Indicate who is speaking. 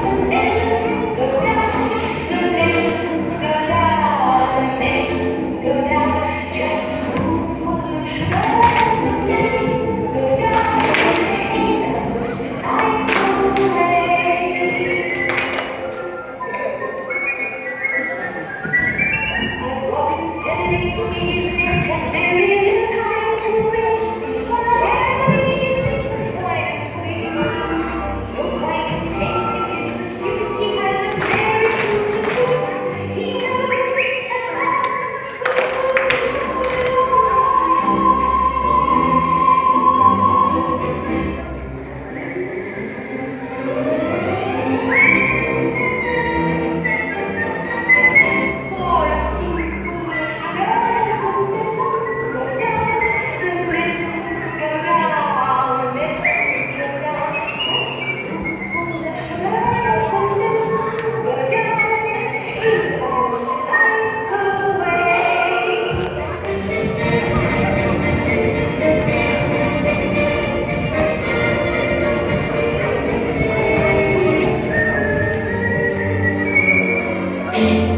Speaker 1: Thank Amen.